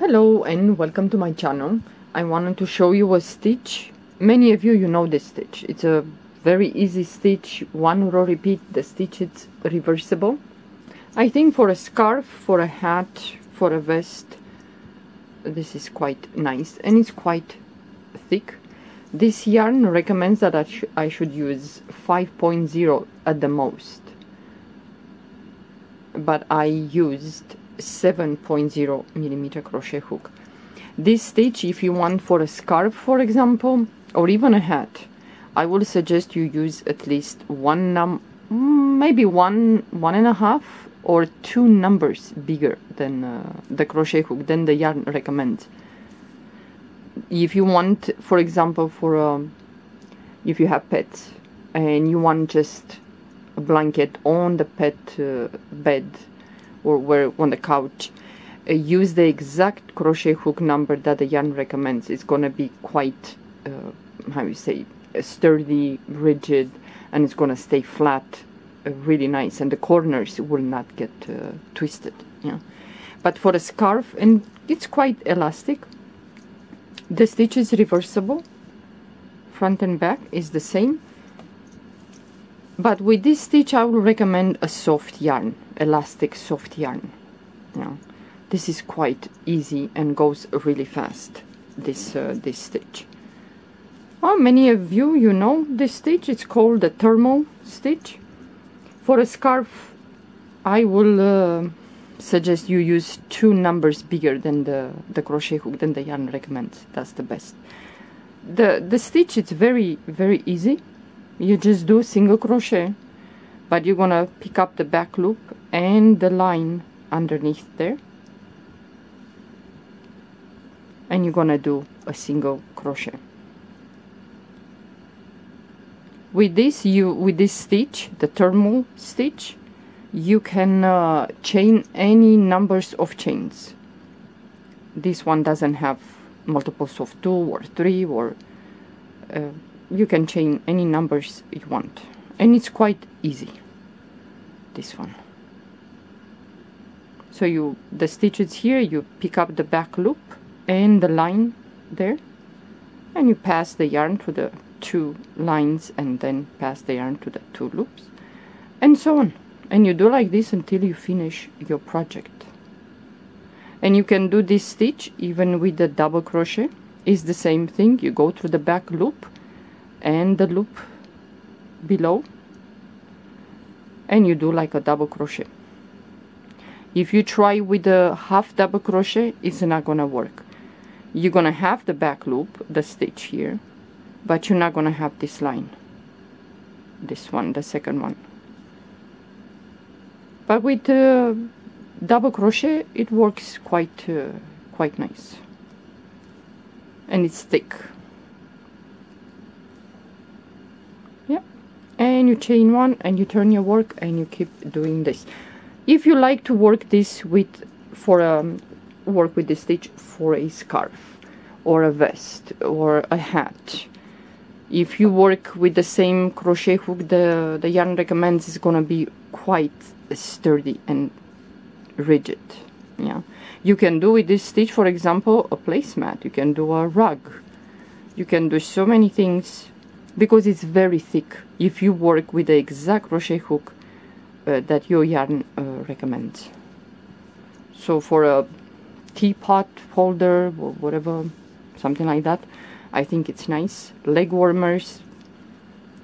Hello and welcome to my channel. I wanted to show you a stitch. Many of you, you know this stitch. It's a very easy stitch, one row repeat, the stitch is reversible. I think for a scarf, for a hat, for a vest, this is quite nice and it's quite thick. This yarn recommends that I, sh I should use 5.0 at the most. But I used 7.0 millimeter crochet hook. This stitch, if you want for a scarf, for example, or even a hat, I will suggest you use at least one num, maybe one, one and a half or two numbers bigger than uh, the crochet hook than the yarn recommends. If you want, for example, for um, if you have pets and you want just a blanket on the pet uh, bed or where on the couch uh, use the exact crochet hook number that the yarn recommends. It's gonna be quite uh, how you say sturdy rigid and it's gonna stay flat uh, really nice and the corners will not get uh, twisted yeah but for a scarf and it's quite elastic the stitch is reversible front and back is the same. But with this stitch I will recommend a soft yarn elastic soft yarn. Now, this is quite easy and goes really fast this uh, this stitch. Well many of you you know this stitch. It's called the thermal stitch. For a scarf I will uh, suggest you use two numbers bigger than the the crochet hook than the yarn recommends. That's the best. The the stitch is very very easy. You just do single crochet but you're gonna pick up the back loop and the line underneath there. And you're gonna do a single crochet. With this you with this stitch the thermal stitch you can uh, chain any numbers of chains. This one doesn't have multiples of two or three or uh, you can chain any numbers you want. And it's quite easy this one. So you the stitches here you pick up the back loop and the line there and you pass the yarn to the two lines and then pass the yarn to the two loops and so on. And you do like this until you finish your project. And you can do this stitch even with the double crochet. It's the same thing. You go through the back loop and the loop below and you do like a double crochet. If you try with a half double crochet it's not gonna work. You're gonna have the back loop the stitch here but you're not gonna have this line. This one the second one. But with uh, double crochet it works quite uh, quite nice. And it's thick and you chain one and you turn your work and you keep doing this. If you like to work this with for a um, work with the stitch for a scarf or a vest or a hat if you work with the same crochet hook the the yarn recommends is gonna be quite sturdy and rigid yeah. You can do with this stitch for example a placemat. You can do a rug. You can do so many things because it's very thick. If you work with the exact crochet hook uh, that your yarn uh, recommends. So for a teapot holder or whatever something like that I think it's nice. Leg warmers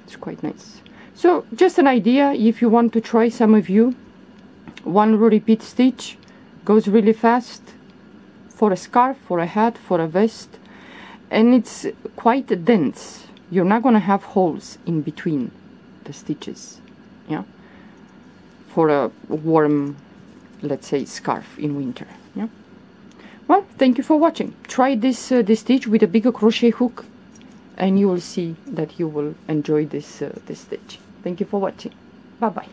it's quite nice. So just an idea if you want to try some of you one repeat stitch goes really fast for a scarf for a hat for a vest and it's quite dense you're not going to have holes in between the stitches yeah? For a warm let's say scarf in winter yeah? Well thank you for watching. Try this uh, this stitch with a bigger crochet hook and you will see that you will enjoy this uh, this stitch. Thank you for watching. Bye bye